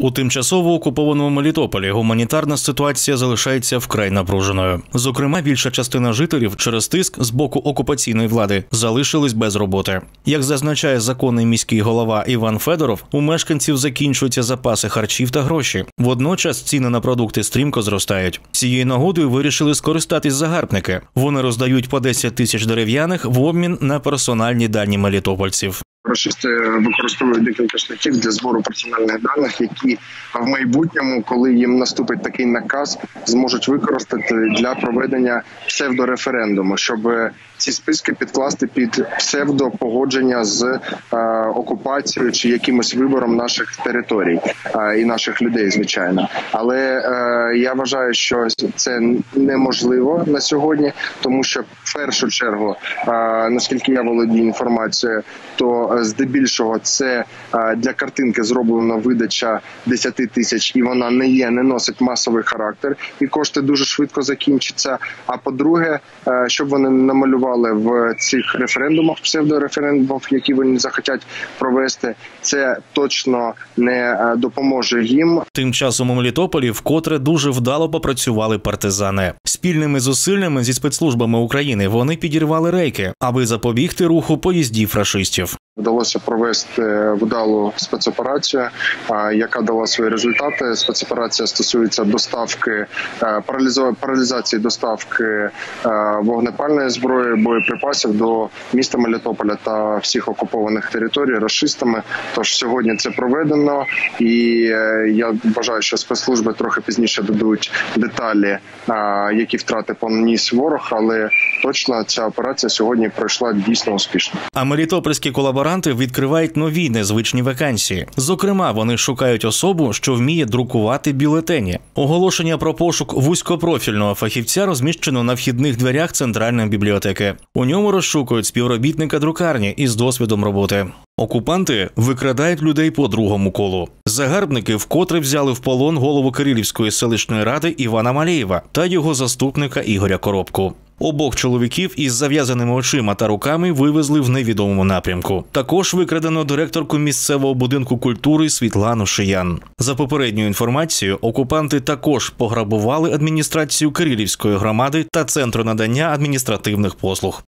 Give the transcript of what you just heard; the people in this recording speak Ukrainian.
У тимчасово окупованому Мелітополі гуманітарна ситуація залишається вкрай напруженою. Зокрема, більша частина жителів через тиск з боку окупаційної влади залишились без роботи. Як зазначає законний міський голова Іван Федоров, у мешканців закінчуються запаси харчів та гроші. Водночас ціни на продукти стрімко зростають. Цією нагодою вирішили скористатись загарбники. Вони роздають по 10 тисяч дерев'яних в обмін на персональні дані мелітопольців. Рашисти використовують декілька шляхів для збору персональних даних, які в майбутньому, коли їм наступить такий наказ, зможуть використати для проведення псевдореферендуму, щоб ці списки підкласти під псевдопогодження з е, окупацією чи якимось вибором наших територій е, і наших людей, звичайно. Але е, я вважаю, що це неможливо на сьогодні, тому що в першу чергу, наскільки я володію інформацією, то здебільшого це е, для картинки зроблена видача 10 тисяч, і вона не є, не носить масовий характер, і кошти дуже швидко закінчаться. А по-друге, е, щоб вони намалювали в цих референдумах, псевдореферендумах, які вони захотять провести, це точно не е, допоможе їм. Тим часом у Мелітополі вкотре дуже вдало попрацювали партизани. Спільними зусиллями зі спецслужбами України вони підірвали рейки, аби запобігти руху поїздів рашистів. Вдалося провести вдалу спецоперацію, яка дала свої результати. Спецоперація стосується доставки паралізації доставки вогнепальної зброї, боєприпасів до міста Мелітополя та всіх окупованих територій расистами. Тож сьогодні це проведено, і е, я вважаю, що спецслужби трохи пізніше дадуть деталі, які втрати поніс ворог, але точно ця операція сьогодні пройшла дійсно успішно. А мелітопольські колаборанти відкривають нові незвичні вакансії. Зокрема, вони шукають особу, що вміє друкувати бюлетені. Оголошення про пошук вузькопрофільного фахівця розміщено на вхідних дверях центральної бібліотеки. У ньому розшукують співробітника друкарні із досвідом роботи. Окупанти викрадають людей по другому колу. Загарбники вкотре взяли в полон голову Кирилівської селищної ради Івана Малєєва та його заступника Ігоря Коробку. Обох чоловіків із зав'язаними очима та руками вивезли в невідомому напрямку. Також викрадено директорку місцевого будинку культури Світлану Шиян. За попередньою інформацією, окупанти також пограбували адміністрацію Кирилівської громади та центру надання адміністративних послуг.